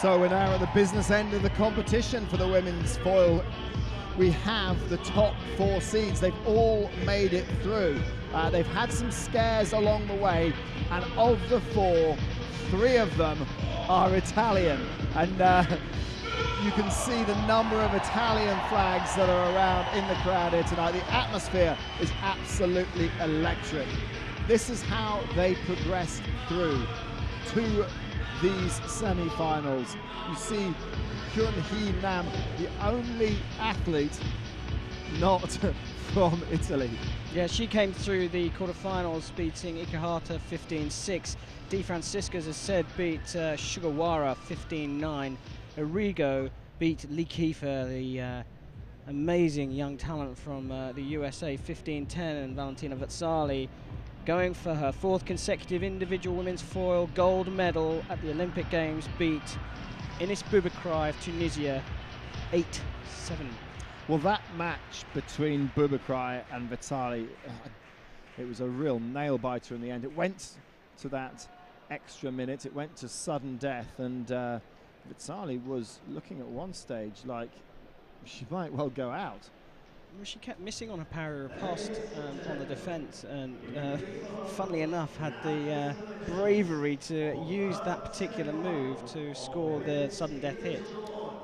So we're now at the business end of the competition for the women's foil. We have the top four seeds. They've all made it through. Uh, they've had some scares along the way, and of the four, three of them are Italian. And uh, you can see the number of Italian flags that are around in the crowd here tonight. The atmosphere is absolutely electric. This is how they progressed through to these semi-finals. You see Hyun Hee Nam, the only athlete not from Italy. Yeah, she came through the quarterfinals beating Ikehata 15-6. Di Francisca, as I said, beat uh, Sugawara 15-9. Errigo beat Lee Kiefer, the uh, amazing young talent from uh, the USA 15-10 and Valentina Vezzali going for her fourth consecutive individual women's foil gold medal at the Olympic Games, beat Ines Boubakri of Tunisia 8 7. Well, that match between Boubakri and Vezzali, uh, it was a real nail biter in the end. It went to that extra minute, it went to sudden death, and uh, Vezzali was looking at one stage like she might well go out well, she kept missing on a parry riposte um, on the defence, and uh, funnily enough, had the uh, bravery to use that particular move to score the sudden death hit.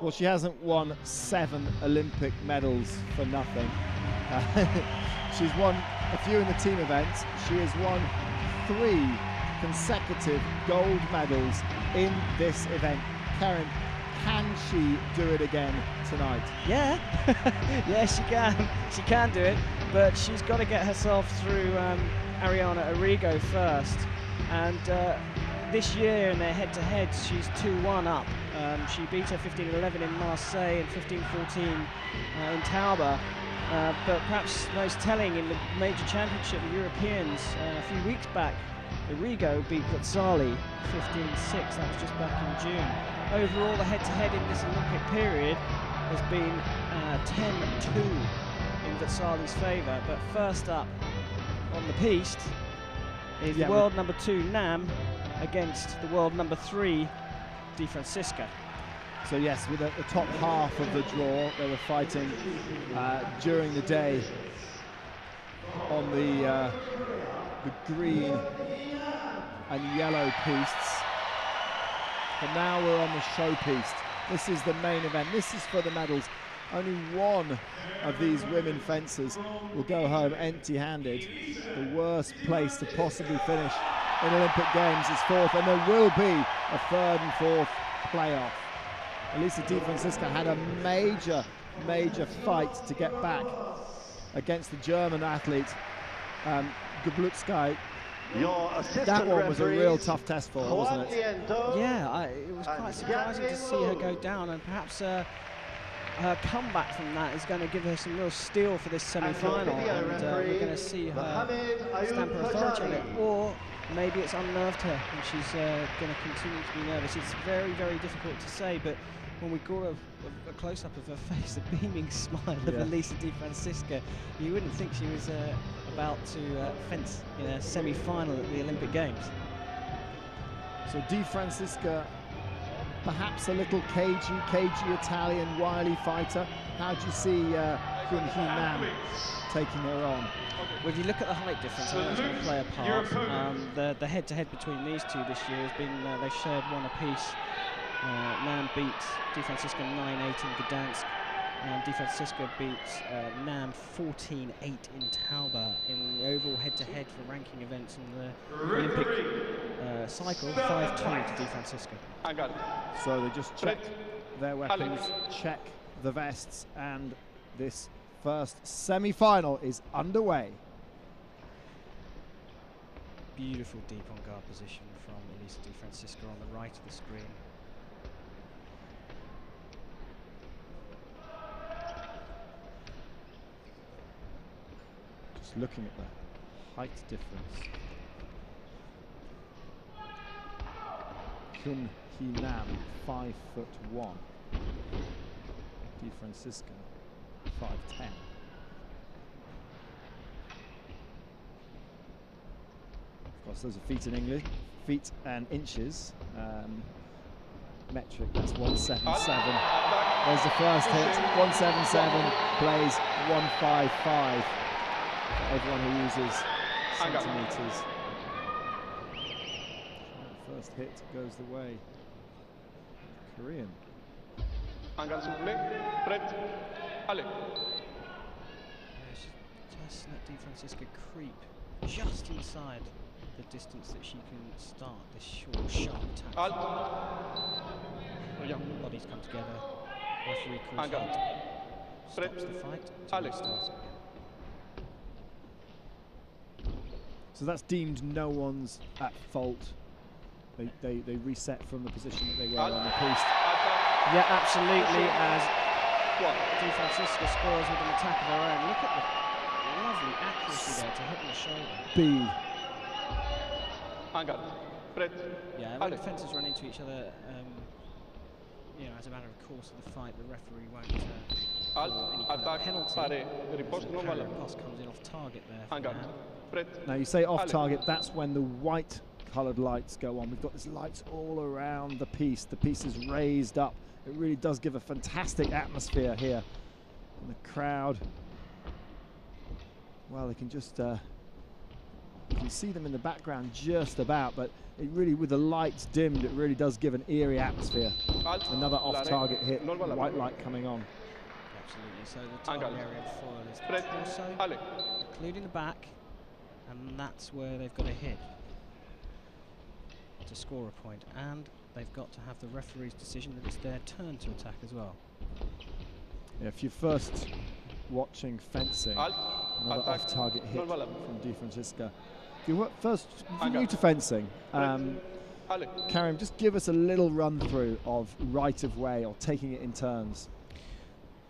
Well, she hasn't won seven Olympic medals for nothing. She's won a few in the team events. She has won three consecutive gold medals in this event. Karen, can she do it again tonight? Yeah, yeah, she can. She can do it, but she's got to get herself through um, Arianna Errigo first. And uh, this year in their head-to-head, she's 2-1 up. Um, she beat her 15-11 in Marseille and 15-14 uh, in Tauber. Uh, but perhaps most telling in the major championship, the Europeans, uh, a few weeks back, Errigo beat Vezzali 15-6. That was just back in June overall the head-to-head in this Olympic period has been 10-2 uh, in Vezzali's favour. But first up on the piste is yeah, world number two Nam against the world number three Di Francisca. So yes, with the, the top half of the draw, they were fighting uh, during the day on the uh, the green and yellow pistes. But now we're on the showpiece. This is the main event. This is for the medals. Only one of these women fencers will go home empty-handed. The worst place to possibly finish in Olympic Games is fourth, and there will be a third and fourth playoff. Elisa Di Francisca had a major, major fight to get back against the German athlete um, that one was a real tough test for her, wasn't it? Yeah, I, it was quite surprising to see her go down, and perhaps uh, her comeback from that is going to give her some real steel for this semi-final, and uh, we're going to see her stamp her authority on it, or maybe it's unnerved her, and she's uh, going to continue to be nervous. It's very, very difficult to say, but when we got a, a, a close-up of her face, a beaming smile of Elisa Di Francisca, you wouldn't think she was uh, about to uh, fence in a semi-final at the Olympic Games. So Di Francisca, perhaps a little cagey, cagey Italian wily fighter. How do you see uh, Hyun Hee Nam taking her on? Well, if you look at the height difference, I think it's going to play a part. Um, the, the head-to-head between these two this year has been, uh, they've shared one apiece. Uh, Nam beat Di Francisca 9-8 in Gdansk um, Di Francisca beat uh, NAM 14-8 in Tauber in the overall head-to-head for ranking events in the Olympic uh, cycle, 5-2 to Di Francisca. I got it. So they just check their weapons, check the vests, and this first semi-final is underway. Beautiful deep on guard position from Elisa Di Francisca on the right of the screen. Looking at the height difference. Hyun Hee Nam, five foot one. Di Francisca, five ten. Of course, those are feet in English, feet and inches. Um, metric. That's 177. There's the first hit. 177 plays 155 for everyone who uses centimeters. First hit goes the way. Korean. Hangar s'il vous plaît. Prête. Allez. Yeah, she just let Di Francisca creep just inside the distance that she can start this short, sharp attack. Halt. Regarde. Bodies come together. Referee calls Hangar. halt. Stops the fight. To Allez. restart again. So that's deemed no one's at fault. They, they, they reset from the position that they were on the piste. Attaque. Yeah, absolutely. As Trois. Di Francisca scores with an attack of her own. Look at the lovely accuracy there to hit the shoulder. Speed. Hangar. Prête. Yeah, and when Allez. defences run into each other, um, you know, as a matter of course of the fight, the referee won't uh, Halt. call any kind of Attaque. penalty. Pare. So Riposte the non parry valable. riposte comes in off target there. for Hangar. Nam. Prête. Now you say off target, that's when the white coloured lights go on. We've got these lights all around the piste. The piste is raised up. It really does give a fantastic atmosphere here. And the crowd, well, they can just, uh, you can see them in the background just about, but it really, with the lights dimmed, it really does give an eerie atmosphere. Another off-target hit, white light coming on. Absolutely. So the Hangar. target area of foil is the Prête. torso, including the back, and that's where they've got to hit to score a point. And they've got to have the referee's decision that it's their turn to attack as well. Yeah, if you're first watching fencing, Halt. Another off-target hit from Di Francisca. If you were first if you're new to fencing, um, Allez. Karim, just give us a little run through of right of way or taking it in turns.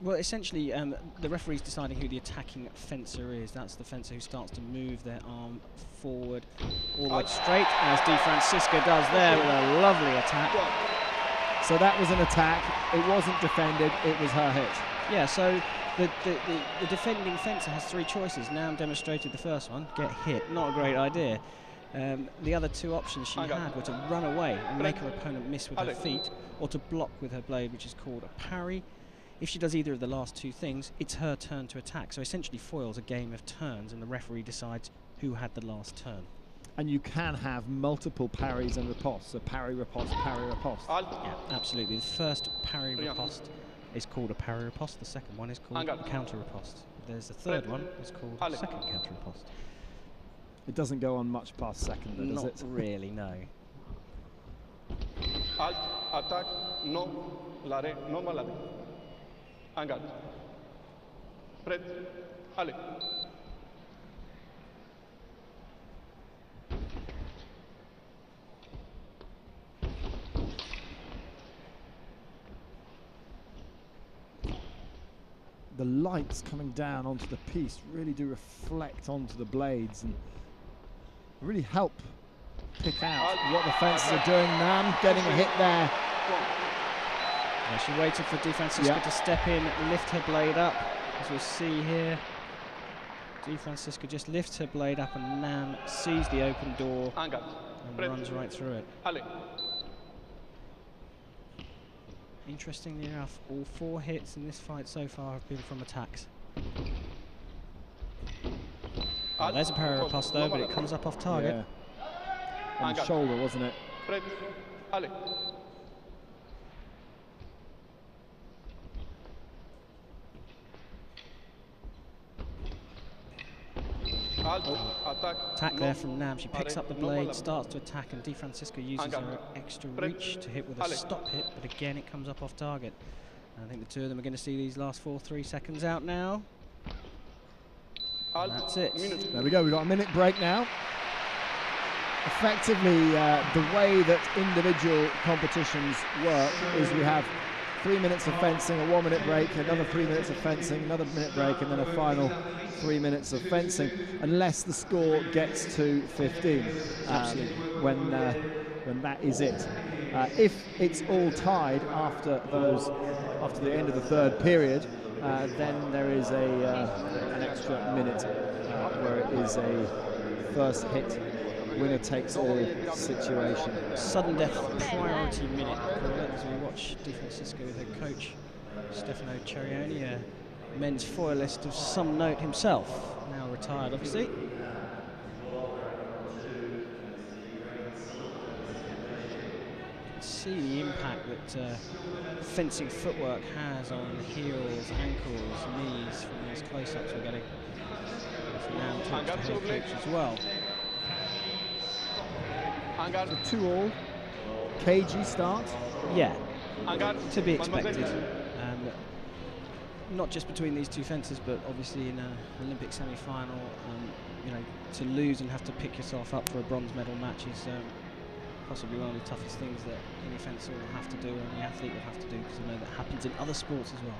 Well, essentially, um, the referee's deciding who the attacking fencer is. That's the fencer who starts to move their arm forward all the way straight, as Di Francisca does there with a lovely attack. So that was an attack. It wasn't defended. It was her hit. Yeah, so the, the, the, the defending fencer has three choices. Nam demonstrated the first one, get hit, not a great idea. Um, the other two options she had were to run away and make her opponent miss with her feet, or to block with her blade, which is called a parry. If she does either of the last two things, it's her turn to attack. So essentially, foil's a game of turns, and the referee decides who had the last turn. And you can have multiple parries and ripostes. So parry, riposte, parry, riposte. Yeah, absolutely. The first parry Yeah. riposte is called a parry riposte. The second one is called a counter riposte. There's a third one. It's called Alex. second counter riposte. It doesn't go on much past second, though, does Not it? really, no. Halt. Attaque. Non. L'arrêt. Non malade. Hangar. Prête. Allez. the lights coming down onto the piste really do reflect onto the blades and really help pick out what the fences are doing. Nam getting a hit there. Yeah, she waited for DiFrancisca Yeah. to step in, lift her blade up, as we'll see here. DiFrancisca just lifts her blade up, and Nam sees the open door Hangar. and Prête. runs right through it. Allez. Interestingly enough, all four hits in this fight so far have been from attacks. Oh, well, there's a parry Non riposte though, but it comes up off target. Yeah. On the shoulder, wasn't it? Prête. Allez. Attack there from Nam. She picks up the blade, starts to attack, and Di Francisca uses her extra reach to hit with a stop hit, but again it comes up off target. And I think the two of them are going to see these last four, three seconds out now. Halt. That's it. There we go. We've got a minute break now. Effectively, uh, the way that individual competitions work is we have three minutes of fencing, a one-minute break, another three minutes of fencing, another minute break, and then a final three minutes of fencing, unless the score gets to 15. um, when uh, when that is it. Uh, if it's all tied after those, after the end of the third period, uh, then there is a uh, an extra minute uh, where it is a first hit winner takes all situation. Sudden death priority minute, as we watch Di Francisca with head coach Stefano Cerioni, a men's foilist of some note himself, now retired obviously. see the impact that uh, fencing footwork has on heels, ankles, knees from these close-ups we're getting. Now talks to coach as well. The two all, cagey start. Yeah, to be expected. Um, not just between these two fences, but obviously in an Olympic semi-final, um, you know, to lose and have to pick yourself up for a bronze medal match is um, possibly one of the toughest things that any fencer will have to do, or any athlete will have to do, because I know that happens in other sports as well.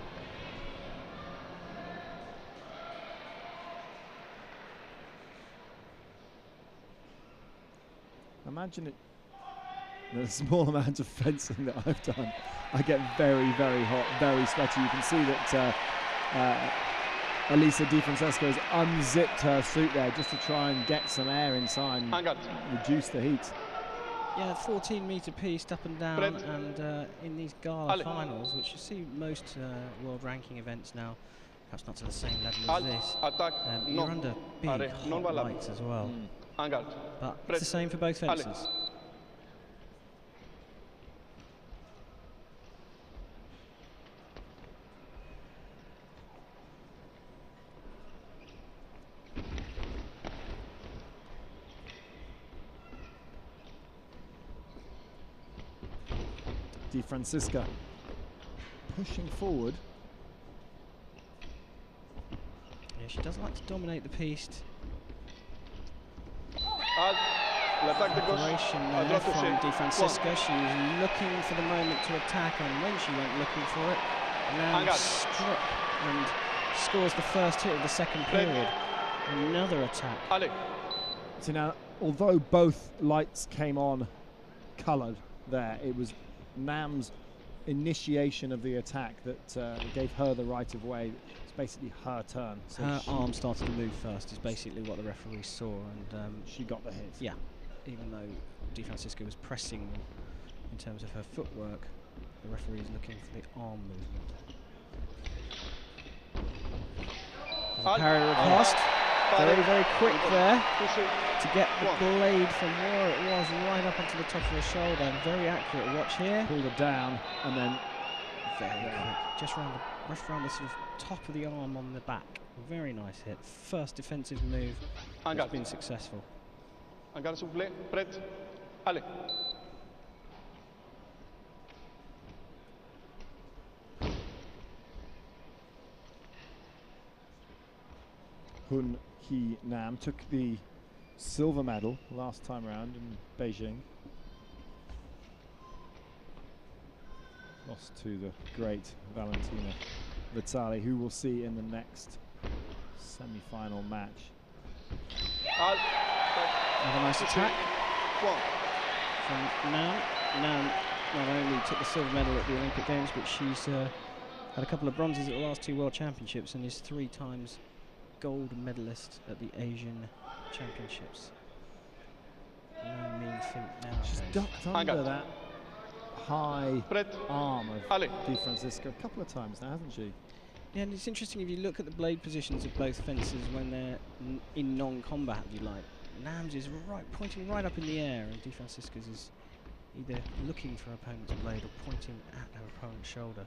Imagine it. The small amount of fencing that I've done, I get very, very hot, very sweaty. You can see that uh, uh, Elisa Di Francisca has unzipped her suit there just to try and get some air inside and reduce the heat. Yeah, 14 metre piste up and down, Brent. and uh, in these gala Ale. finals, which you see most uh, world ranking events now, perhaps not to the same level as this, um, you're under big hot lights as well. Mm. But it's the same for both fences. Ale. Di Francisca pushing forward. Yeah, she does like to dominate the piste. Operation there from Di Francisca. She was looking for the moment to attack, and when she went looking for it, now struck and scores the first hit of the second period. Another attack. So now, although both lights came on coloured there, it was Nam's initiation of the attack that uh, gave her the right of way. It's basically her turn. So her arm started to move first is basically what the referee saw, and um, she got the hit. Yeah, even though Di Francisca was pressing in terms of her footwork, the referee is looking for the arm movement. Parry riposte. Very, very quick there to get the blade from where it was right up onto the top of the shoulder. Very accurate watch here. Pulled it down and then very quick. Just round the, just round the sort of top of the arm on the back. Very nice hit. First defensive move has been successful. Hangar soufflé, prête, allez. Hyun Hee Nam took the silver medal last time around in Beijing. Lost to the great Valentina Vezzali, who we'll see in the next semi-final match. Another nice attack from Nam. Nam not only took the silver medal at the Olympic Games, but she's uh, had a couple of bronzes at the last two World Championships and is three times gold medalist at the Asian Championships. No mean feat now. She's ducked under that high arm of Ali. Di Francisca a couple of times now, hasn't she? Yeah, and it's interesting if you look at the blade positions of both fences when they're in non-combat, if you like. Nam's is right, pointing right up in the air, and Di Francisca's is either looking for her opponent's blade or pointing at her opponent's shoulder.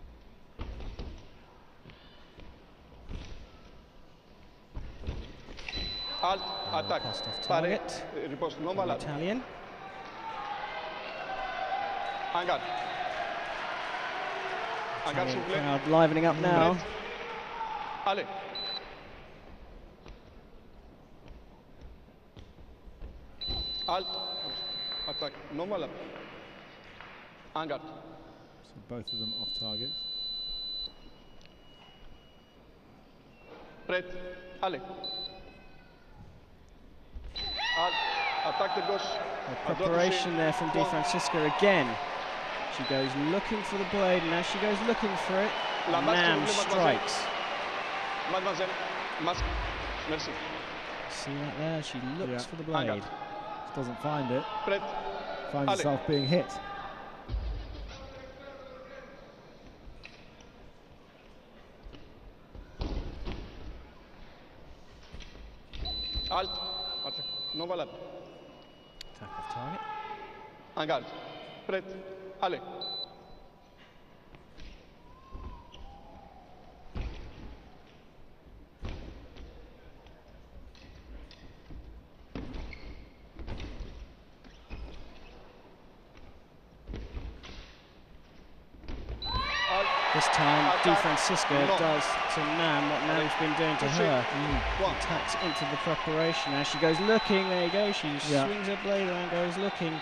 Alt, attack. Pare, riposte non malade. Italian. Hangar. Hangar soufflé. Crowd livening up now. Allez. Alt, attack non malade. Hangar. So both of them off target. Prêt. Allez. A preparation there from Di Francisca again. She goes looking for the blade, and as she goes looking for it, Nam strikes. Mademoiselle, merci. See that there? She looks yeah. for the blade. Doesn't find it, Fred. finds herself being hit. Alt. Attack. No ballade. Attack off target. En garde. Prêt. Allez. This time, Di. Francisca does to Nam what Nam's been doing to her. Mm. One. Attacks into the preparation. As she goes looking, there you go. She Yeah. swings her blade around, goes looking.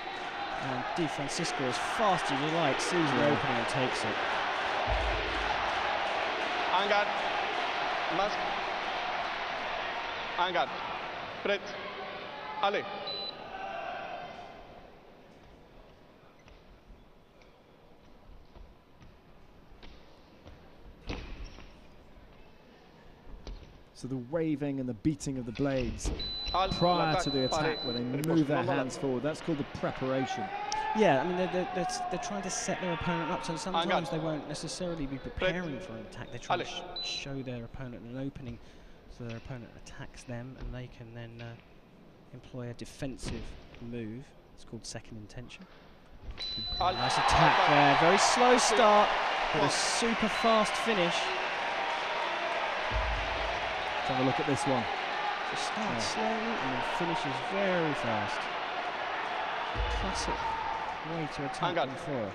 And Di Francisca, as fast as you like, sees the Yeah. opening and takes it. En garde. Masque. En garde. Prêt. Allez. So the waving and the beating of the blades Alt. Prior to the attack, where they move their hands forward, that's called the preparation. Yeah, I mean, they're, they're, they're, they're trying to set their opponent up, so sometimes they won't necessarily be preparing for an attack. They're trying to sh- show their opponent an opening, so their opponent attacks them, and they can then uh, employ a defensive move. It's called second intention. Nice attack there. Very slow start, but a super fast finish. Let's have a look at this one. So starts Yeah. slowly and then finishes very fast. Classic way to attack garde. them for.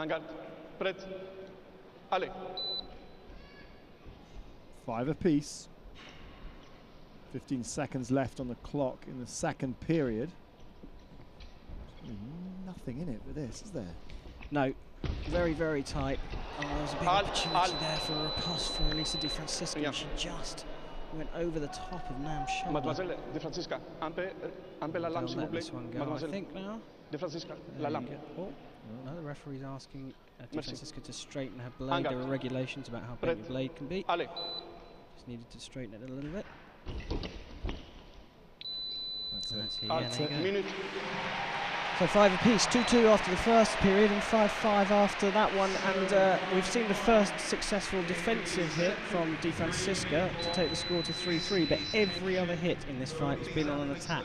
En garde. Prêt. Allez. Five apiece. 15 seconds left on the clock in the second period. There's Nothing in it with this, is there? No, very, very tight. Oh, there was a big Al- opportunity Al- there for a riposte for Elisa Di Francisca. Yeah. She just went over the top of Nam's shoulder. Mademoiselle De Francisca. Un peu, un peu la They'll lame, s'il vous let plaît. this one go, I think now. De Francisca. There La you lame. Oh, no, the referee's asking uh, Di Merci. Francisca to straighten her blade. There are regulations about how big Prêt. your blade can be. Allez. Just needed to straighten it a little bit. That's So it. that's it. Yeah, there you go. Minute. So five apiece, 2-2 after the first period and 5-5 after that one. And uh, we've seen the first successful defensive hit from Di Francisca to take the score to 3-3. But every other hit in this fight has been on an attack.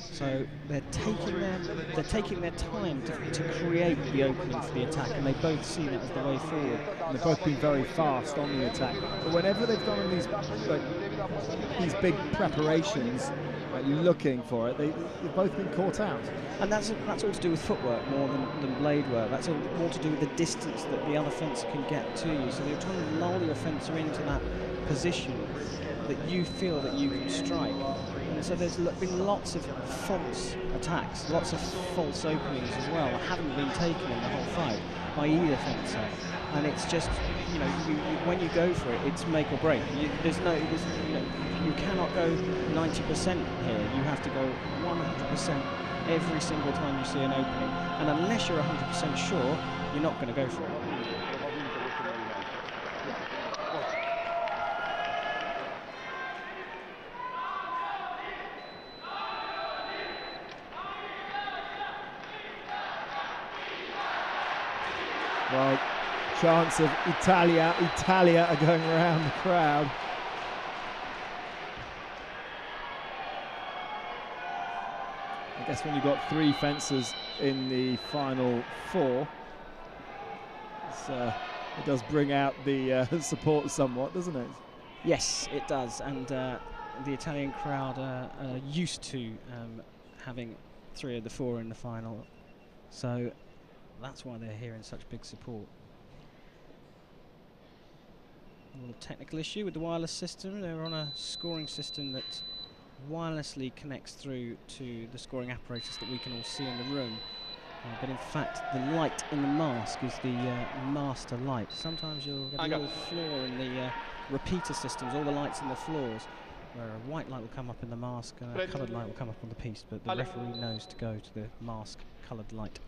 So they're taking their they're taking their time to, to create the opening for the attack, and they both see that as the way forward. And they've both been very fast on the attack. But whenever they've gone on these like, these big preparations, looking for it, they, they've both been caught out. And that's that's all to do with footwork more than, than blade work. That's all, more to do with the distance that the other fencer can get to you. So they're trying to lull your fencer into that position that you feel that you can strike. And so there's been lots of false attacks, lots of false openings as well that haven't been taken in the whole fight by either fencer. And it's just, you know, you, you, when you go for it, it's make or break. You, there's no, there's, you know, you cannot go 90% here. You have to go 100% every single time you see an opening. And unless you're 100% sure, you're not going to go for it. Well, chants of Italia, Italia are going around the crowd. I guess when you've got three fencers in the final four, uh, it does bring out the uh, support somewhat, doesn't it? Yes, it does, and uh, the Italian crowd are, are used to um, having three of the four in the final, so that's why they're here in such big support. A little technical issue with the wireless system. They're on a scoring system that wirelessly connects through to the scoring apparatus that we can all see in the room. Uh, but in fact, the light in the mask is the uh, master light. Sometimes you'll get a I got little flaw in the uh, repeater systems, all the lights in the floors, where a white light will come up in the mask and a coloured light will come up on the piste, but the Ale. referee knows to go to the mask coloured light.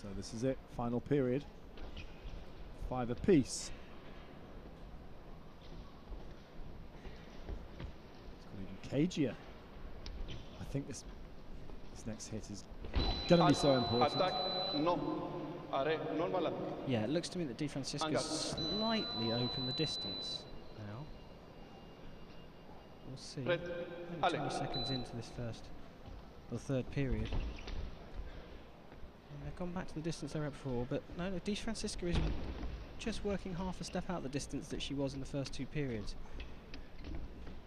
So this is it, final period. Five apiece. It's got even cagier. I think this this next hit is going to be so important. Attack, no. Are, normal attack. Yeah, it looks to me that Di Francisca Anger. slightly opened the distance now. We'll see. Red. 20 seconds into this first, or third period. And they've gone back to the distance they were at before, but no, no, Di Francisca is just working half a step out the distance that she was in the first two periods.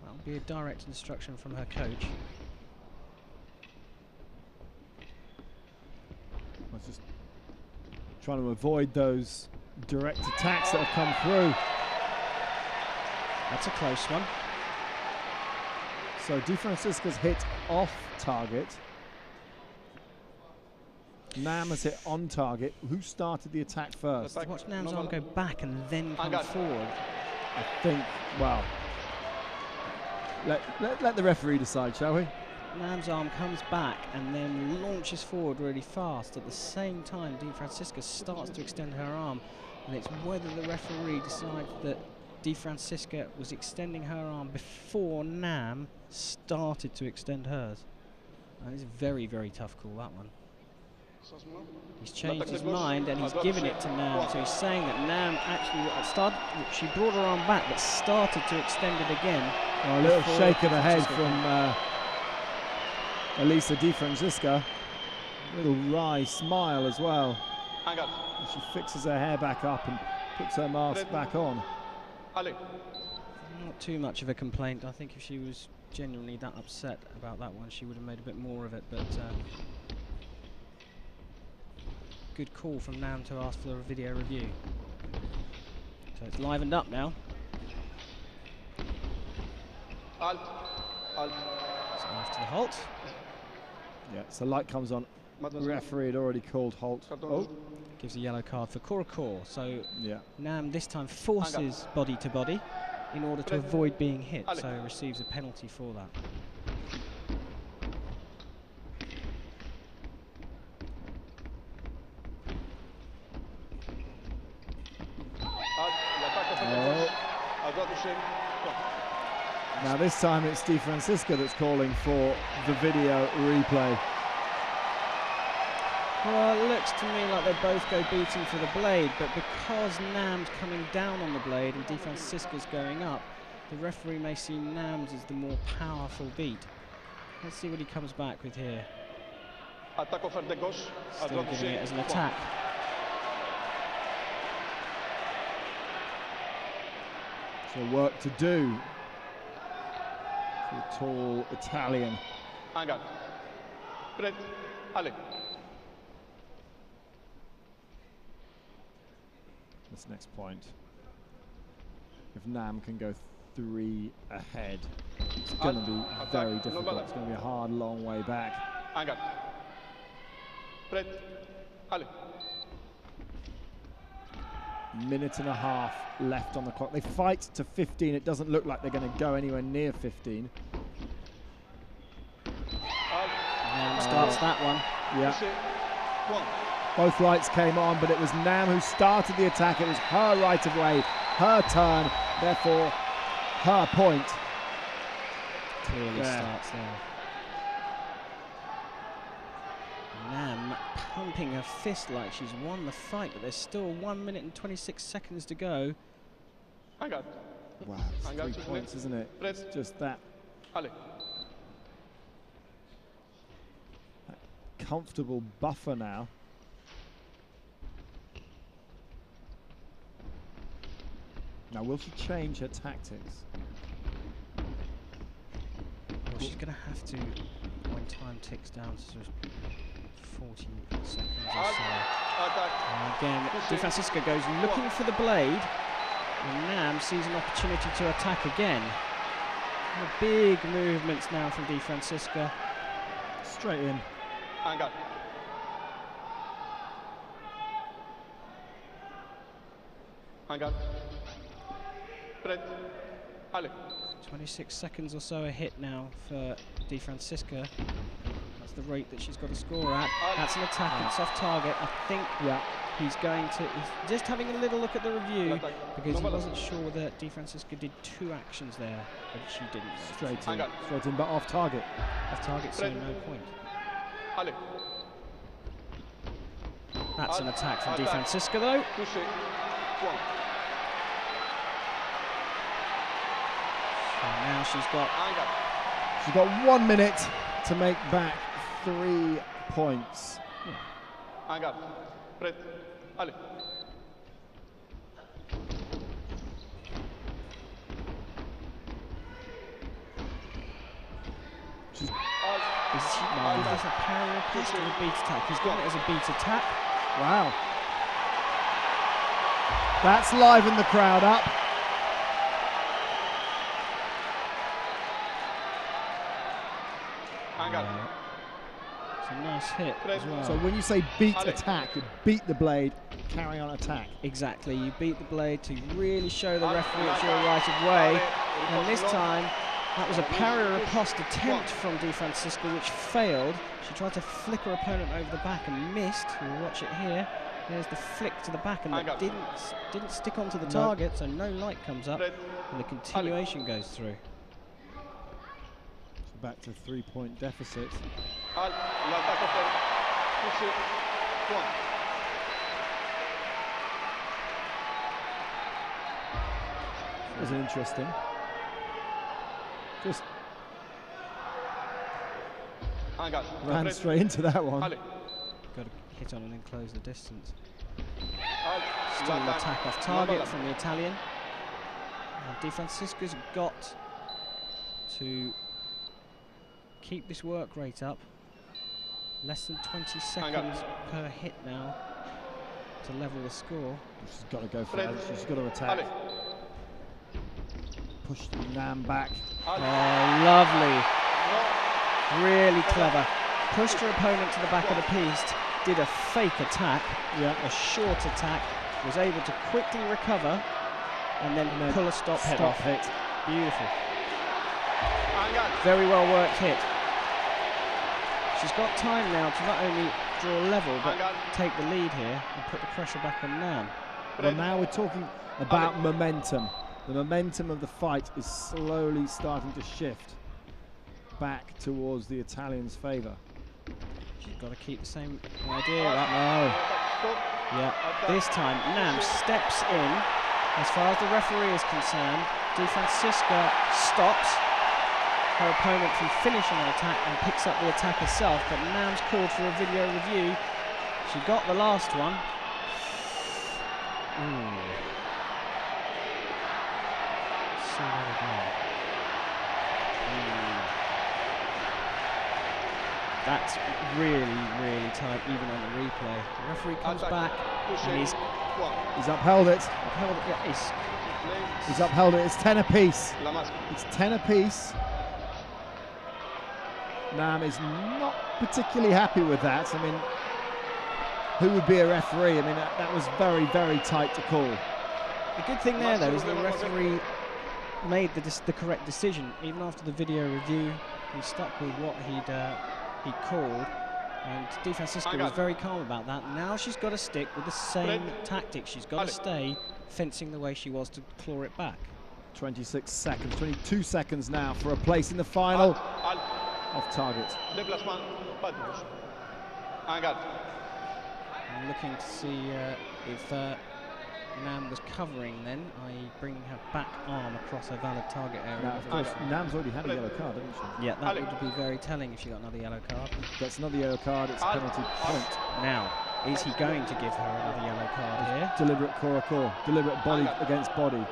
That'll be a direct instruction from her coach. I was just trying to avoid those direct attacks that have come through. That's a close one. So Di Francisca's hit off target. Nam has hit on target. Who started the attack first? Attack. Watch Nam's arm go back and then come Anger. forward. I think, well, let, let, let the referee decide, shall we? Nam's arm comes back and then launches forward really fast. At the same time, Di Francisca starts to extend her arm, and it's whether the referee decides that Di Francisca was extending her arm before Nam started to extend hers. And it's a very, very tough call, that one. He's changed his mind and he's given it to Nam. So he's saying that Nam actually uh, started, she brought her arm back but started to extend it again. A little shake of the head from uh, Elisa Di Francisca. A little wry smile as well. She fixes her hair back up and puts her mask back on. Not too much of a complaint. I think if she was genuinely that upset about that one, she would have made a bit more of it. But. Uh, good call from Nam to ask for a video review. So it's livened up now. Alt. Alt. So after the halt, Yeah, so light comes on. Referee had already called halt. Oh, gives a yellow card for corps-à-corps. So yeah. Nam this time forces body to body in order to avoid being hit. Ale. So receives a penalty for that. Now this time it's Di Francisca that's calling for the video replay. Well, it looks to me like they both go beating for the blade, but because Nam's coming down on the blade and Di Francisca's going up, the referee may see Nam's as the more powerful beat. Let's see what he comes back with here. Attaque offerte de Still giving it as an attack. So work to do. For the tall Italian. Anger. Prêt. Ale. This next point. If Nam can go three ahead, it's going to be very difficult. It's going to be a hard, long way back. Anger. Prêt. Ale. Minute and a half left on the clock. They fight to 15. It doesn't look like they're going to go anywhere near 15. Alt. Nam uh, starts that one. Yeah. Touché. Point. Both lights came on, but it was Nam who started the attack. It was her right of way, her turn, therefore her point. Clearly There. starts there. Nam pumping her fist like she's won the fight, but there's still 1 minute and 26 seconds to go. Anger. Wow, it's I got three you, points, isn't it? Press. It's just that Ale. comfortable buffer now. Now, will she change her tactics? Well, she's going to have to, when time ticks down to sort of 40 seconds or so. And again, Di Pushing. Francisca goes looking for the blade, and Nam sees an opportunity to attack again. And big movements now from Di Francisca. Straight in. Anger. Anger. Prêt. Ale. 26 seconds or so a hit now for Di Francisca. That's the rate that she's got to score at. That's an attack, it's off target. I think Yeah. he's going to. He's just having a little look at the review because he wasn't sure that Di Francisca did two actions there, but she didn't. Straight in, straight in, but off target. Off target, so no point. That's an attack from Di attack. Though. touché, point. So now she's got She's got one minute to make back three points. Un garde. Prête. Allez. She's Is she, Al- is this a parry request or a beat attack? He's got it as a beat attack. wow. That's livened the crowd up. Un garde. It's a nice hit as well. So when you say beat Allez. attack, you beat the blade, carry on attack. exactly, you beat the blade to really show the referee it's your Al- right of way. And this time, that was a parry Push. riposte attempt from Di Francisca, which failed. She tried to flick her opponent over the back and missed. We'll watch it here. There's the flick to the back, and I that got it. didn't didn't stick onto the target, so no light comes up, and the continuation goes through. So back to three point deficit. Al- L'attaque offerte. Touché, point. That was interesting. Just Un garde. ran Prête. straight into that one. Allez. Got to hit on and then close the distance. Al- Still an attack off target one. from the Italian. Now Di Francisca's got to keep this work rate up. Less than 20 seconds per hit now to level the score. She's got to go for Fred. it. She's got to attack. Allez. Push Nam back. Oh, lovely. Really clever. Pushed her opponent to the back of the piste, did a fake attack, Yeah. a short attack, was able to quickly recover, and then And then pull a stop, head Stop off. hit. Beautiful. Very well worked hit. She's got time now to not only draw level, but take the lead here and put the pressure back on Nam. Well, now we're talking about momentum. The momentum of the fight is slowly starting to shift back towards the Italians' favour. She's got to keep the same idea up. No. Yeah. This time, Nam steps in. As far as the referee is concerned, Di Francisca stops her opponent from finishing an attack and picks up the attack herself. But Nam's called for a video review. She got the last one. See that again. Ooh. That's really, really tight, even on the replay. The referee comes back and he's. He's upheld it. upheld it. Yeah, he's He's upheld it. It's 10 apiece. It's 10 apiece. Nam is not particularly happy with that. I mean, who would be a referee? I mean, that, that was very, very tight to call. The good thing there, though, is the referee made the, dis- the correct decision. Even after the video review, he stuck with what he'd uh, he called, and Di Francisca was very calm about that. Now she's got to stick with the same Fred. tactic. She's got to stay fencing the way she was to claw it back. 26 seconds, 22 seconds now for a place in the final. Al. Off target. Déplacement. Pas de touche. I'm looking to see uh, if uh, Nam was covering then, i.e. bringing her back arm across her valid target area. Now, of course, Nam's already had a yellow card, hasn't she? Yeah, that would be very telling if she got another yellow card. That's another yellow card. It's a penalty point. Now, is he going to give her another yellow card here? Deliberate core core, deliberate body against body,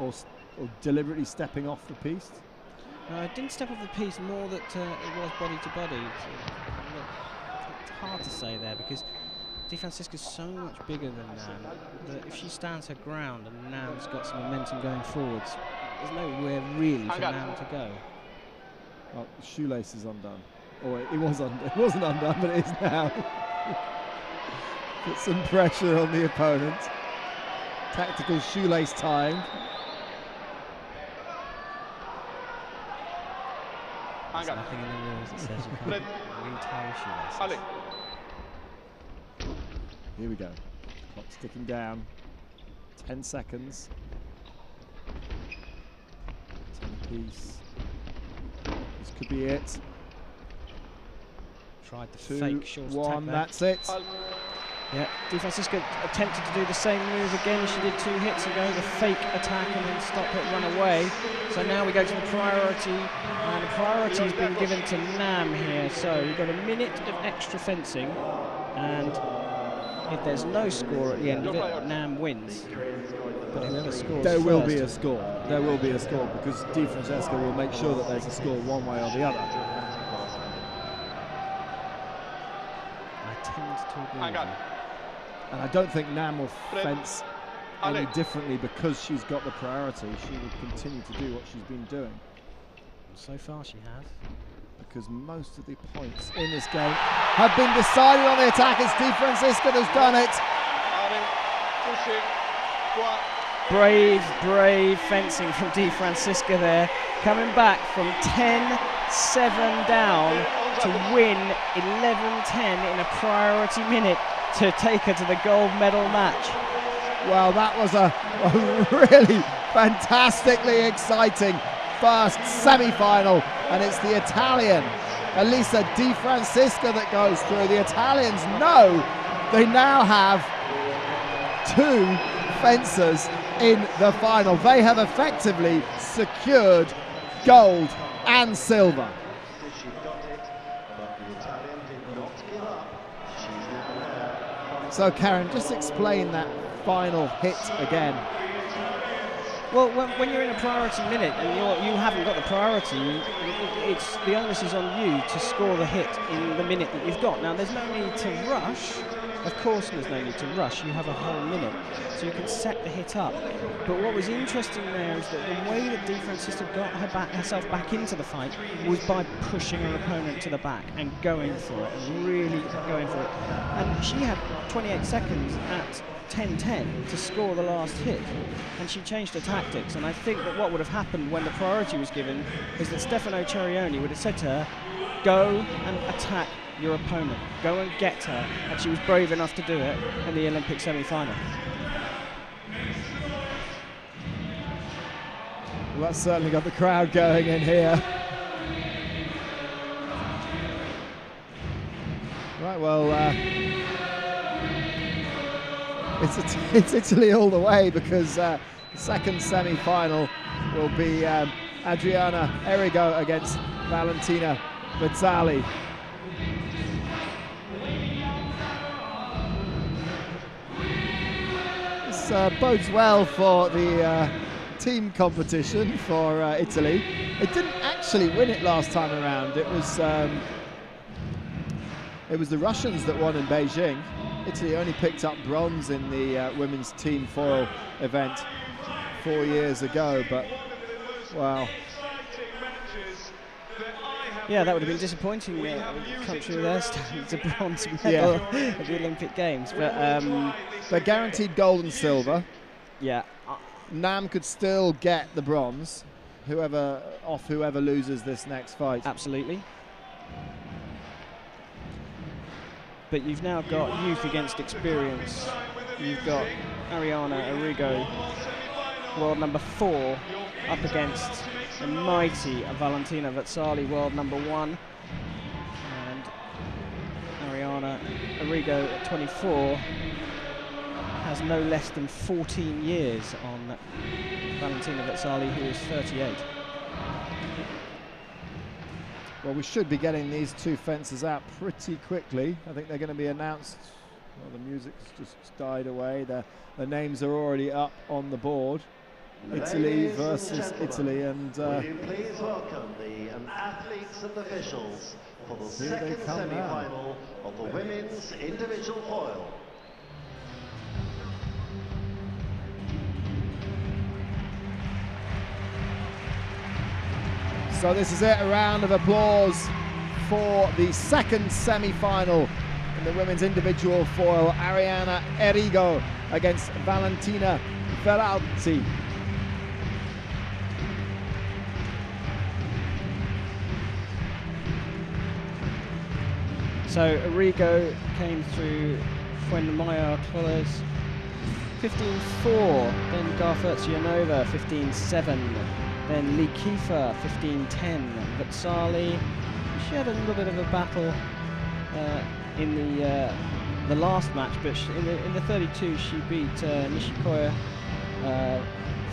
or, or deliberately stepping off the piste. No, I didn't step off the piste, more that uh, it was body to body. It's, uh, look, it's hard to say there because Di Francisca's so much bigger than Nam that if she stands her ground and Nam's got some momentum going forwards, there's nowhere really for got- Nam to go. Oh, the shoelace is undone. Oh, wait, it was undone. It wasn't undone, but it is now. Put some pressure on the opponent. Tactical shoelace tying. Un There's garde. nothing in the rules that says you can't Fred. retie your shoelaces. Allez. Here we go. Clock's ticking down. 10 seconds. 10 apiece. This could be it. Tried the Two, fake short one, attack there. that's it. Foul. Yeah, Di Francisca attempted to do the same move again she did two hits ago, the fake attack and then stop it, run away. So now we go to the priority, and the priority has been given to Nam here. So we've got a minute of extra fencing, and if there's no score at the end of it, Nam wins. But whoever scores There will be a score. There will be a score because Di Francisca will make sure that there's a score one way or the other. I tend to agree. with Angan. you. And I don't think Nam will fence any differently because she's got the priority. She will continue to do what she's been doing So far she has. because most of the points in this game have been decided on the attack. It's Di Francisca that's done it. Are. Touché. Trois. Brave, brave fencing from Di Francisca there, coming back from 10-7 down to win 11-10 in a priority minute to take her to the gold medal match. Well, that was a, a really fantastically exciting first semi-final, and it's the Italian Elisa Di Francisca that goes through. The Italians know they now have two fencers in the final. They have effectively secured gold and silver. So, Karen, just explain that final hit again. Well, when, when you're in a priority minute and you're, you haven't got the priority, it, it's the onus is on you to score the hit in the minute that you've got. Now, there's no need to rush. Of course, there's no need to rush. You have a whole minute, so you can set the hit up. But what was interesting there is that the way that Di Francisca got her back, herself back into the fight was by pushing her opponent to the back and going for it, really going for it. And she had 28 seconds at 10-10 to score the last hit and she changed her tactics and I think that what would have happened when the priority was given is that Stefano Cerioni would have said to her go and attack your opponent go and get her and she was brave enough to do it in the Olympic semi-final Well, that's certainly got the crowd going in here. Right, well, uh, it's, it's Italy all the way because uh, the second semi-final will be um, Adriana Errigo against Valentina Vezzali. Uh, bodes well for the uh, team competition for uh, Italy. It didn't actually win it last time around. It was um, it was the Russians that won in Beijing. Italy only picked up bronze in the uh, women's team foil event four years ago, but wow. Yeah that would have been disappointing uh, a country with their standards a bronze medal at the Olympic Games but um, They're guaranteed gold and silver. yeah uh, Nam could still get the bronze, whoever off whoever loses this next fight. Absolutely. But you've now got youth against experience. You've got Arianna Errigo, world number four, up against the mighty Valentina Vezzali, world number one. And Arianna Errigo at 24 has no less than 14 years on Valentina Vezzali, who is 38. Well, we should be getting these two fences out pretty quickly. I think they're going to be announced. Well, the music's just died away. The, the names are already up on the board. Italy Ladies and versus Italy, and uh, please welcome the um, athletes and officials for the second semi-final of the women's individual foil. so this is it. A round of applause for the second semi-final in the women's individual foil. Arianna Errigo against Valentina Vezzali. So Errigo came through Torres 15-4. Then Gafurzianova 15-7. Then Lee Kiefer 15-10. Vezzali, she had a little bit of a battle uh, in the uh, the last match, but in the in the 32 she beat uh, Nishikoya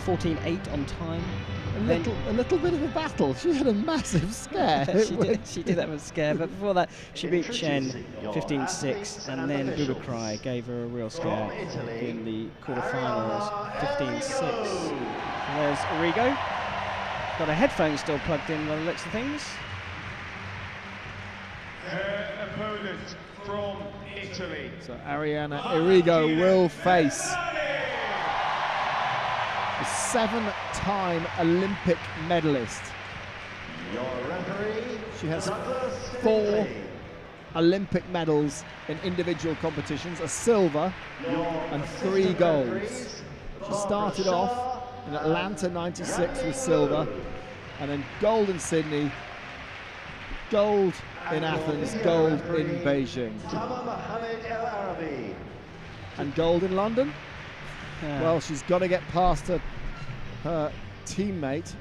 14-8 on time. A little, a little bit of a battle. She had a massive scare. she, did, she did have a scare, but before that, she beat Chen 15-6, and then Boubakri gave her a real scare in the quarterfinals, 15-6. There's Errigo. Got a headphone still plugged in by the looks of things. Her opponent from Italy. So Arianna Errigo will face a seven-time Olympic medalist. Your referee, She has number four 60. Olympic medals in individual competitions, a silver and three golds. She started off in Atlanta 96 with silver, and then gold in Sydney, gold in Athens, gold in Beijing, and gold in London. Uh, Well, she's got to get past her, her teammate.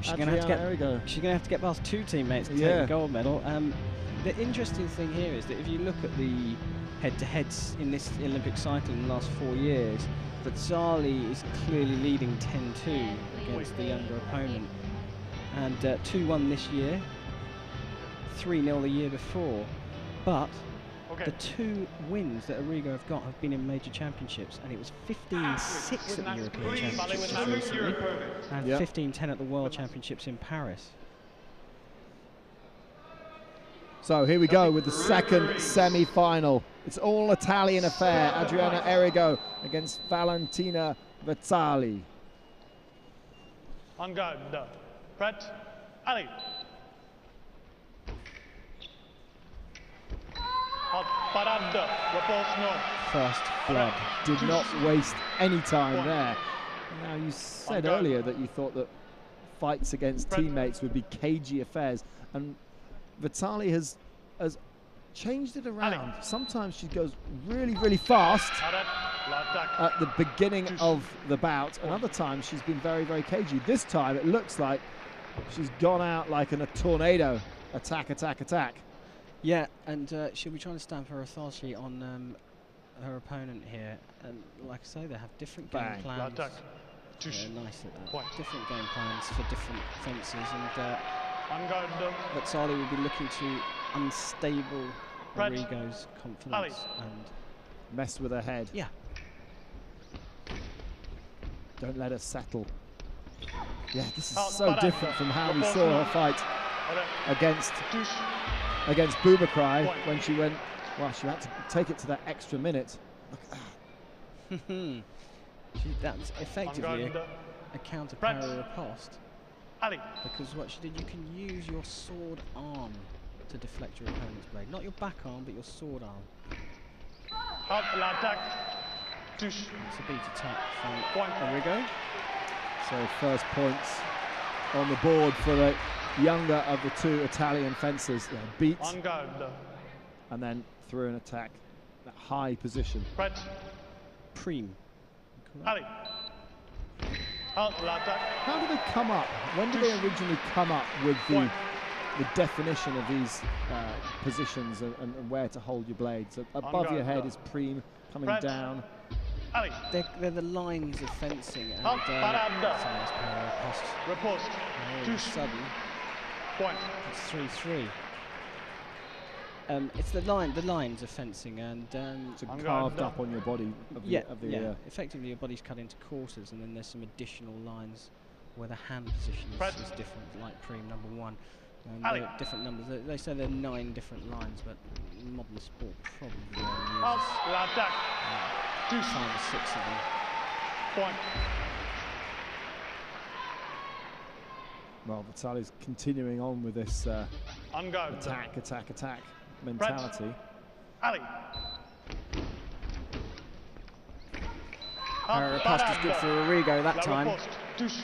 she's going to have to get Errigo. she's going to have to get past two teammates to take the gold medal. Um, the interesting thing here is that if you look at the head-to-heads in this Olympic cycle in the last four years, that Zali is clearly leading 10-2 against the younger opponent, and uh, 2-1 this year, 3-0 the year before. But Okay. the two wins that Errigo have got have been in major championships, and it was 15-6 at the European Championships just recently, and 15-10 at the World Championships in Paris. So here we go with the second semi-final. It's all Italian affair. Adriana Errigo against Valentina Vezzali. On guard. Brett. Ali. Hot parade. Repose no. First blood. Did not waste any time there. Now you said earlier that you thought that fights against teammates would be cagey affairs, and Vezzali has has changed it around. Sometimes she goes really, really fast at the beginning of the bout, and other times she's been very, very cagey. This time it looks like she's gone out like in a tornado. Attack, attack, attack. Yeah, and uh, she'll be trying to stamp her authority on um, her opponent here. And like I say, they have different game plans. L'attaque. Yeah, nice at that. Point. Different game plans for different fences, and uh, On. Vezzali will be looking to unstable Right. Errigo's confidence. And Mess with her head. yeah, Don't let her settle. Yeah, this is Oh, so different from how we saw her fight against Touche. Against Boubakri Point. when she went. Well, she had to take it to that extra minute. Look at that. she, that's On effectively a, guard. a counter Right. parry riposte. Ali. Because what she did, you can use your sword arm to deflect your opponent's blade. Not your back arm, but your sword arm. Hot l'attaque. Touche. It's a beat attack from Point. Errigo. So first points on the board for the younger of the two Italian fencers. Yeah, beat On guard. and then through an attack. That high position. Brett. Prime. Ali. How did they come up? When did they originally come up with the the definition of these uh, positions and, and, and where to hold your blades? So above your head is prime, coming down. Ali. They're, they're the lines of fencing. And, uh, Up, parade. that's a nice parry riposte. Repose. And all of a sudden, Point. it's 3-3. Um, it's the line, the lines of fencing, and um, So carved up on your body of the, yeah, of the yeah. uh, Effectively, your body's cut into quarters, and then there's some additional lines where the hand position is, is different, like prime number one. And Ali. they're different numbers. They, they say there are nine different lines, but modern sport probably only Hot uses l'attaque. uh, Touche. five or six of them. Point. well, Vezzali's continuing on with this uh, On guard. attack, attack, attack mentality. Ali. Parry riposte is good for Errigo that time. Point. It's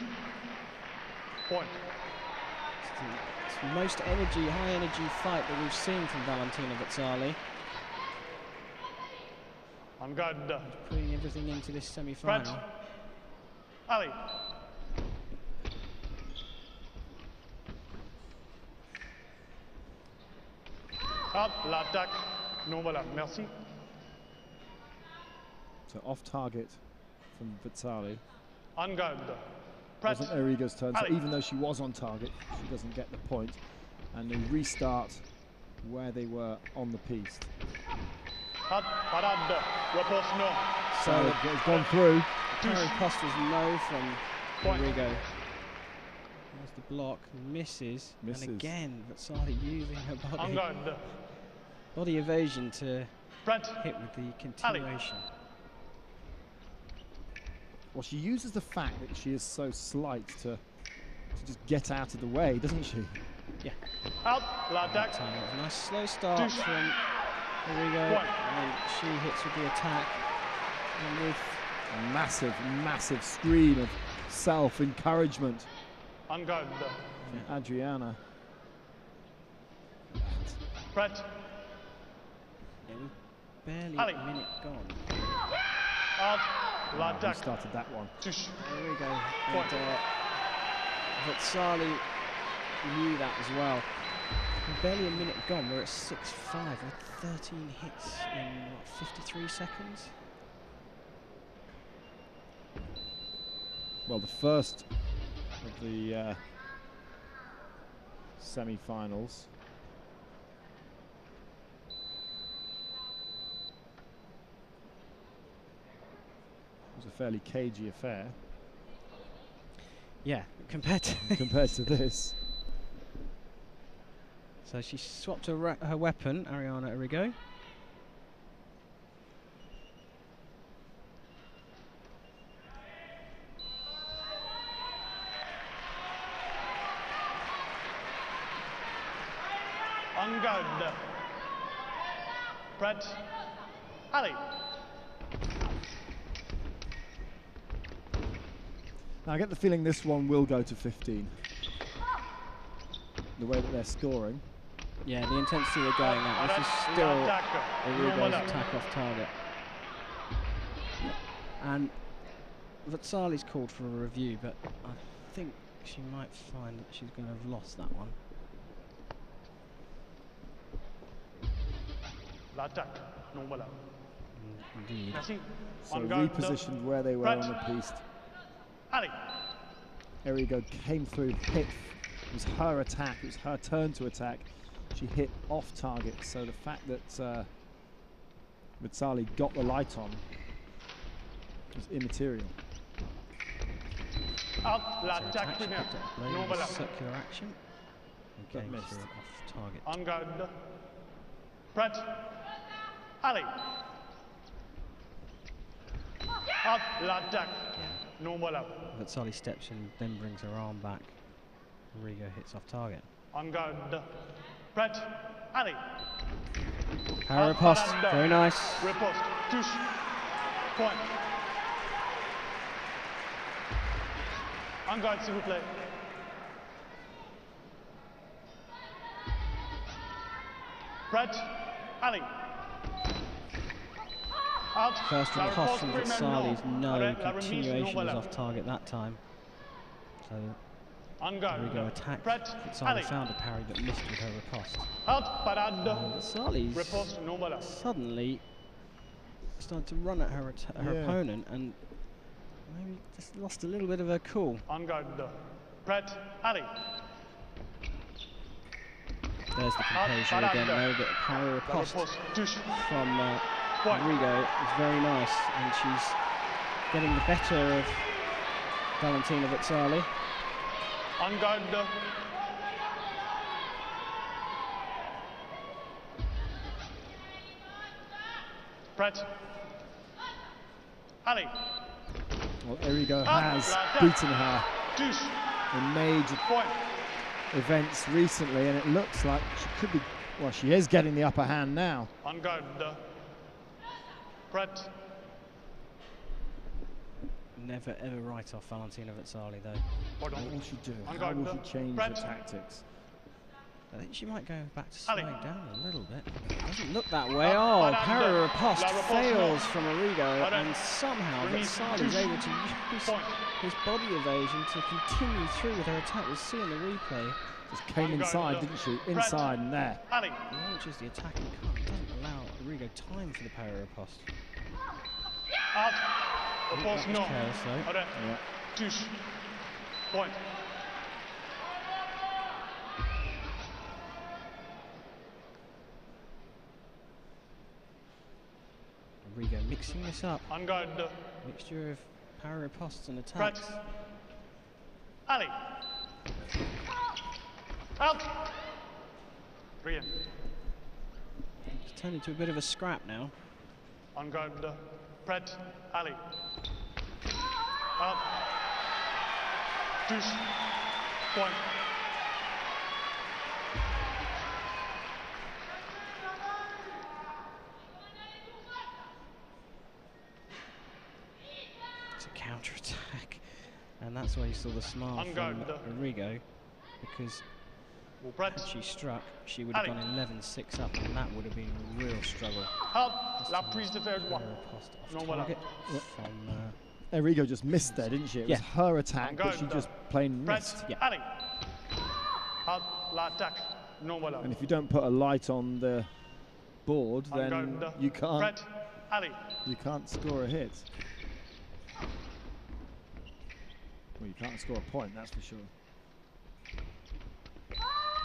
the, it's the most energy, high energy fight that we've seen from Valentina Vezzali. On guard. putting uh, everything into this Brett. semi-final. Ali. Out. L'attaque. Non, voilà. Merci. So off target from Vezzali. On guard. Press. Wasn't Errigo's turn, so even though she was on target, she doesn't get the point. And they restart where they were on the piste. Out. Parade. Repose. No. So So it's gone through. Harry Costa's no from Point. Rodrigo. There's the block, misses, Misses. and again Vezzali using her body, body evasion to Brett. hit with the continuation. Well, she uses the fact that she is so slight to, to just get out of the way, doesn't she? Yeah. Out. That L'attaque. time it was a nice slow start Touche. from Rodrigo, Point. and she hits with the attack. And with A massive, massive scream of self-encouragement On guard. from Adriana. Brett. yeah, with barely Ali. a minute gone. Out. Wow, L'attaque. started that one. Touche. There we go. Point. And uh, Vezzali knew that as well. With barely a minute gone. We're at 6-5 with 13 hits in what, 53 seconds. Well, the first of the uh, semi-finals. Was a fairly cagey affair Yeah, compared to compared to this. So she swapped her, ra- her weapon, Arianna Errigo. On guard. Brett. Ali. Now I get the feeling this one will go to 15. The way that they're scoring. Yeah, the intensity they're going at. This is still a Errigo's attack off target. And Vezzali's called for a review, but I think she might find that she's going to have lost that one. L'attaque. Non, voilà. Mm, Indeed. So repositioned where they were on the piste. Ali. Errigo came through, hit. It was her attack. It was her turn to attack. She hit off target. So the fact that uh, Vezzali got the light on was immaterial. Out. So attack, she première. up a blade Non, with voilà. circular action. And But missed. off target. On guard. Brett. Ali. Out. L'attaque. Non, voilà. Vezzali steps in, then brings her arm back. Errigo hits off target. On guard. Brett. Ali. Power Up, riposte, up, up. very nice. Riposte. Touche. Point. En garde, s'il vous plaît. Brett. Ali. Out. First La riposte riposte from première, Vezzali's no, Arrête, la remise, continuation was off target that time. So En garde. go, attack. Brett. Vezzali Ali. found a parry but missed with her riposte. Out. Parade. And Vezzali's Riposte. Non, voilà. suddenly started to run at her, at her Yeah. opponent and maybe just lost a little bit of her cool. En garde. Brett. Ali. There's the composure parade. again though, but parry La riposte riposte. Touche. from uh, Point. Rodrigo is very nice, and she's getting the better of Valentina Vezzali. En garde. Brett. Ali. Well, Errigo has beaten her in major Point. events recently, and it looks like she could be. Well, she is getting the upper hand now. Garde. Brett. Never ever write off Valentina Vezzali though. What Pardon. will she do? En How will she change Brett. her tactics? I think she might go back to Ali. slowing down a little bit. Doesn't look that way. Uh, Oh, Madame Para de Riposte fails from Errigo, Madame and somehow Remise is able to use Point. his body evasion to continue through with her attack. We'll see in the replay. Just came Vanguard, inside, didn't she? Fred. Inside and there. Ali. Launches the attacking cut. Doesn't time for the Para Riposte. Out. That Repose was no. careless though. Arrête. Yeah. Touche. Point. Errigo mixing this up. En garde. Mixture of Para Ripostes and Prête. attacks. Ali. Out. Rien. It's turned into a bit of a scrap now. En garde. Uh, Prête. Ali. Out. Touche. Point. It's a counter attack. And that's why you saw the smile from garde. Errigo. Uh, because had she struck, she would have Ali. gone 11-6 up, and that would have been a real struggle. Out. La prise de fer droit. Para Riposte off Non, voilà. from uh, Enrico just missed there, didn't she? It Yeah. was her attack, but she just plain missed. Prête. Yeah. Ali. Out. L'attaque. Non voilà. And if you don't put a light on the board, then garde. you can't Prête. Ali. you can't score a hit. Well, you can't score a point, that's for sure.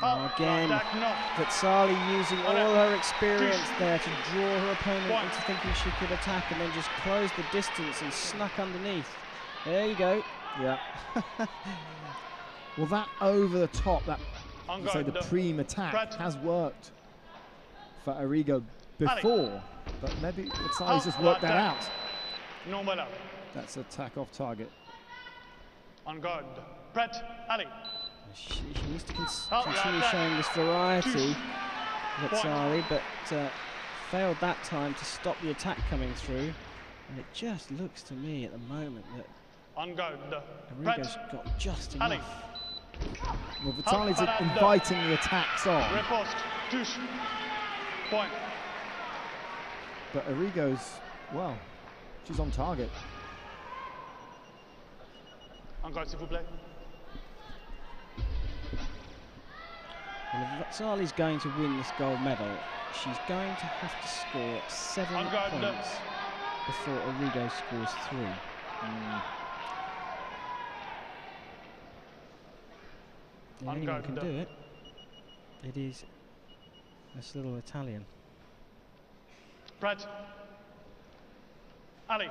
Out. again. L'attaque. Non. Using all her experience there to draw her opponent into thinking she could attack and then just close the distance and snuck underneath. There you go. Yeah. well, that over the top, that En say the garde. prime attack has worked for Errigo before, but maybe Vezzali's just worked that L'attaque. out. Non voilà. That's attack off target. On guard. Brett Ali. She, she needs to cons- Oh, continue that- showing this variety. Vezzali, but uh, failed that time to stop the attack coming through. And it just looks to me at the moment that. Errigo's got just Ali. enough. Well, Vezzali's inviting the attacks on. Touche. Point. but Errigo's, well, she's on target. En garde, s'il vous plaît. Well, if Vezzali's going to win this gold medal, she's going to have to score seven points before Errigo scores three. Mm. If En anyone can do it, it is this little Italian. Prête. Ali.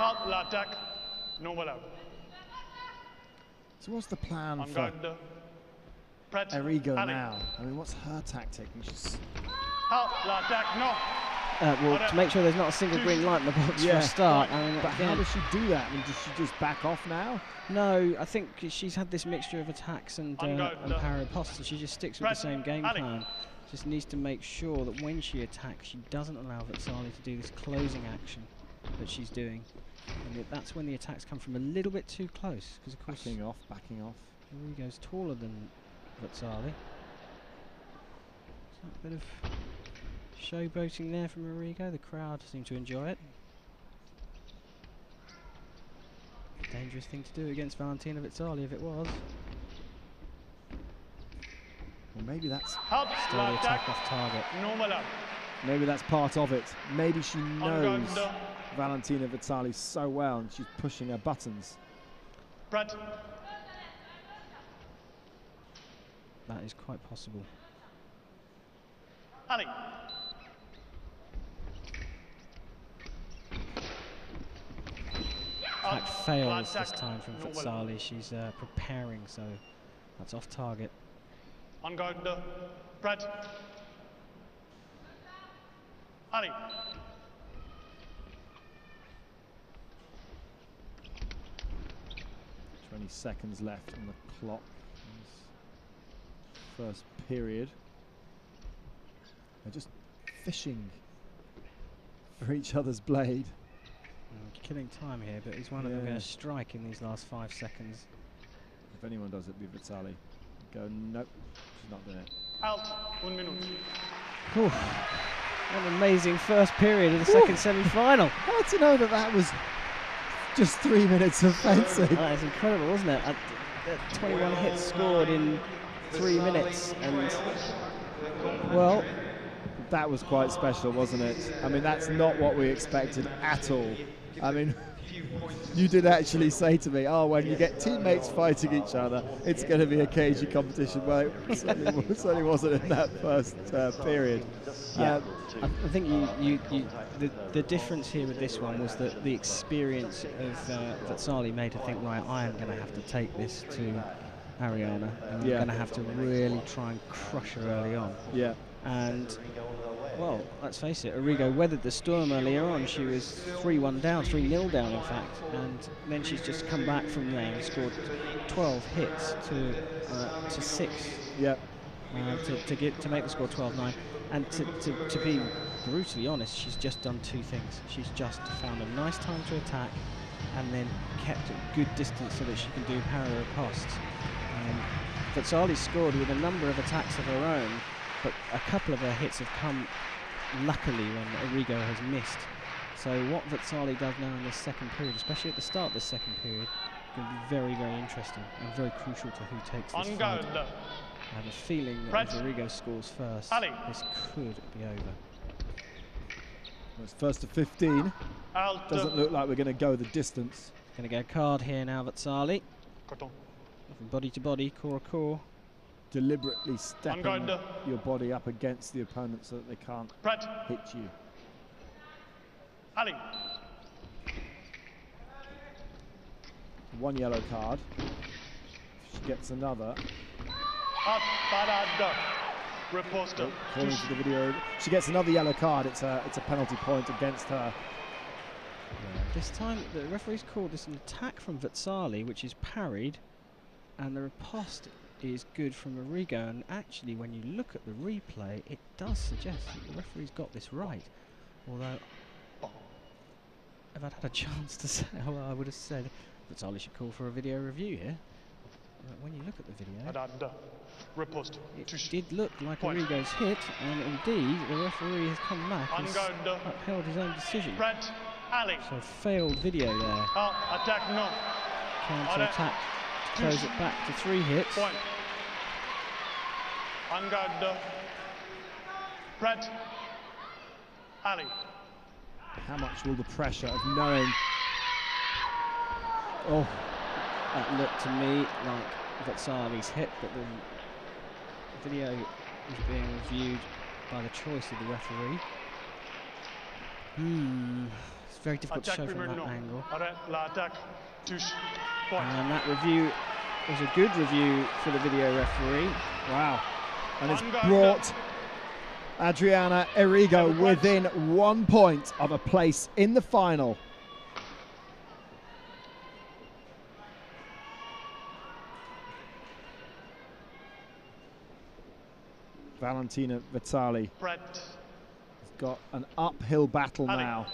Out. L'attaque. Non voilà. So what's the plan En for garde. Prête. Errigo Ali. now? I mean, what's her tactic? And she's Out. L'attaque. Non. Uh, well, to make sure there's not a single green light in the box for Yeah. a start. I mean, But how does she do that? I mean, does she just back off now? no, I think she's had this mixture of attacks and, uh, and parapost, and she just sticks with the same game Ali. plan. Just needs to make sure that when she attacks, she doesn't allow Vezzali to do this closing action that she's doing. And it, that's when the attacks come from a little bit too close, because of course Backing off, backing off. Errigo's taller than Vezzali. So a bit of showboating there from Errigo. The crowd seem to enjoy it. Dangerous thing to do against Valentina Vezzali if it was. Well, maybe that's Out. Still the attack off target. Maybe that's part of it. Maybe she knows garde. Valentina Vezzali so well, and she's pushing her buttons. Prête. That is quite possible. Ali. Attack fails this time from Non She's uh, preparing, so that's off target. En garde. Prête. Ali. Twenty seconds left on the clock. in this First period. They're just fishing for each other's blade. Killing time here, but is one of them going to strike in these last five seconds? If anyone does it, it'd be Vezzali. Go, nope, she's not doing it. Out. One minute. Whew. What an amazing first period of the second semi-final. Hard to know that that was just three minutes of fencing. that is incredible, isn't it? Uh, uh, 21 hits scored in three minutes, and well, That was quite special, wasn't it? I mean, that's not what we expected at all. I mean, you did actually say to me, "Oh, when you get teammates fighting each other, it's going to be a cagey competition." Well, it certainly, certainly wasn't in that first uh, period. Yeah. Um, I, I think you, you, you the, the difference here with this one was that the experience of uh, made her think, right, I am going to have to take this to Ariana, and Yeah. I'm going to have to really try and crush her early on. yeah, And well, let's face it, Errigo weathered the storm earlier on. She was 3-1 down, 3-0 down, in fact, and then she's just come back from there and scored 12 hits to uh, to six yeah, uh, to, to get to make the score 12-9 and to, to, to be brutally honest she's just done two things she's just found a nice time to attack and then kept a good distance so that she can do para riposte um, Vezzali scored with a number of attacks of her own but a couple of her hits have come luckily when Errigo has missed so what Vezzali does now in this second period especially at the start of this second period is going to be very very interesting and very crucial to who takes this On fight. I have a feeling that Right. if Errigo scores first, Ali. this could be over. It's first to 15. Out. Doesn't look like we're going to go the distance. Going to get a card here now, Vezzali. Carton. From body to body, core to core. Deliberately stepping guard. your body up against the opponent so that they can't Pret. hit you. Ali. One yellow card. If she gets another, Out. Parade. Riposte. Oh, Calling for the video. She gets another yellow card. It's a it's a penalty point against her. This time, the referee's called this an attack from Vezzali, which is parried, and the riposte is good from Errigo. And actually, when you look at the replay, it does suggest that the referee's got this right. Although, if I'd had a chance to say, well, I would have said Vezzali should call for a video review here. But when you look at the video, Parade. Uh, Riposte. it Touche. did look like Point. Errigo's hit, and indeed, the referee has come back On and upheld his own decision. Pret. Ali. So failed video there. Out. Attack. No. Counter attack to close it back to three hits. Point. On guard. Pret. Ali. How much will the pressure of knowing? Oh, That looked to me like Vezzali's hit, but the video is being reviewed by the choice of the referee. Hmm, it's very difficult to show from that no. angle. Arrête l'attaque. Touche. Point. And that review was a good review for the video referee. wow! And it's brought Adriana Errigo Have a point. within one point of a place in the final. Valentina Vezzali Pret. has got an uphill battle Allez. now.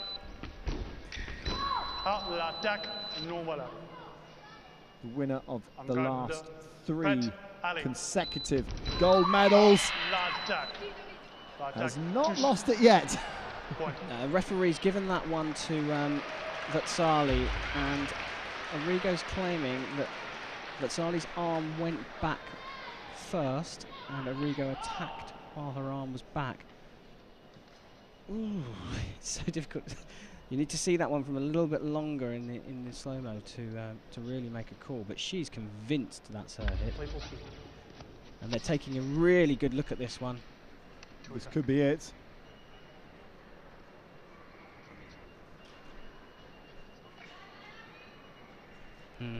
L'attaque. Non, voilà. The winner of the last three consecutive gold medals has not lost it yet. Uh, referee's given that one to um, Vezzali, and Errigo's claiming that Vezzali's arm went back first, and Errigo attacked while her arm was back. Ooh, it's so difficult. you need to see that one from a little bit longer in the in the slow mo to um, to really make a call. But she's convinced that's her hit, and they're taking a really good look at this one. This could be it. Hmm.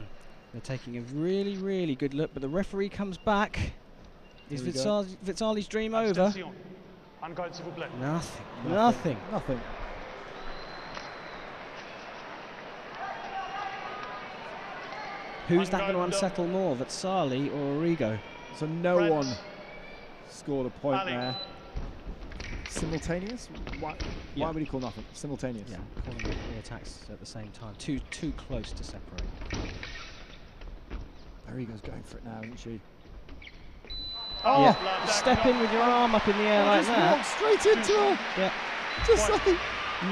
They're taking a really, really good look, but the referee comes back. Is Here we go. Vitsal- Vezzali's dream over? Abstention. En garde, s'il vous plaît. Nothing. Nothing. Nothing. Who's that going to unsettle more, Vezzali or Errigo? So no Prête. one scored a point Ali. there. Simultaneous? Why, Yeah. why would he call nothing? Simultaneous. Yeah, calling the attacks at the same time. Too too close to separate. Errigo's going for it now, isn't she? Oh, Yeah. step in with your arm up in the air like just that. walked straight into her. Yeah, Just like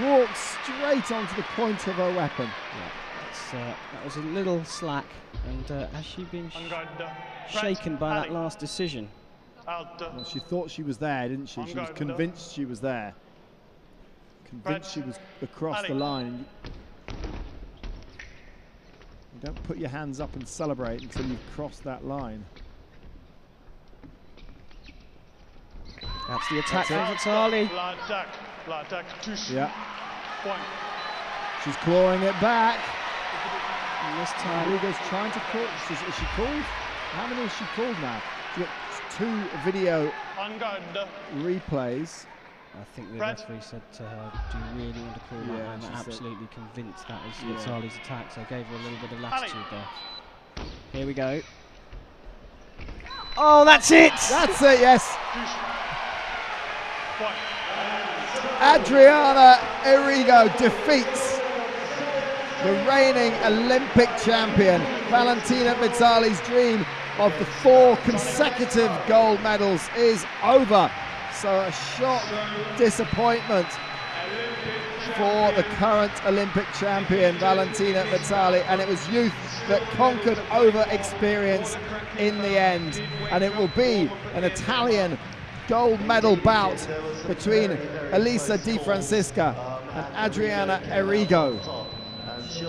walk straight onto the point of her weapon. it's, uh, that was a little slack. And uh, has she been sh- shaken by that last decision? Well, she thought she was there, didn't she? She was convinced she was there. Convinced she was across the line. You, you don't put your hands up and celebrate until you've crossed that line. That's the attack from That's Vezzali. La attack. La attack. Touche. Yeah, Point. she's clawing it back. And this time, Rodriguez trying to call. Is, is she called? How many has she called now? She got two video replays. I think the Brad. referee said to her, "Do you really want to call Yeah, that?" I'm she said- absolutely convinced that is Yeah. Vezzali's attack. So I gave her a little bit of latitude there. Here we go. Oh, that's it! That's it. Yes. Adriana Errigo defeats the reigning Olympic champion. Valentina Vezzali's dream of the four consecutive gold medals is over. So a shock disappointment for the current Olympic champion Valentina Vezzali, and it was youth that conquered over experience in the end. And it will be an Italian gold medal bout between Elisa Di Francisca and Adriana Errigo.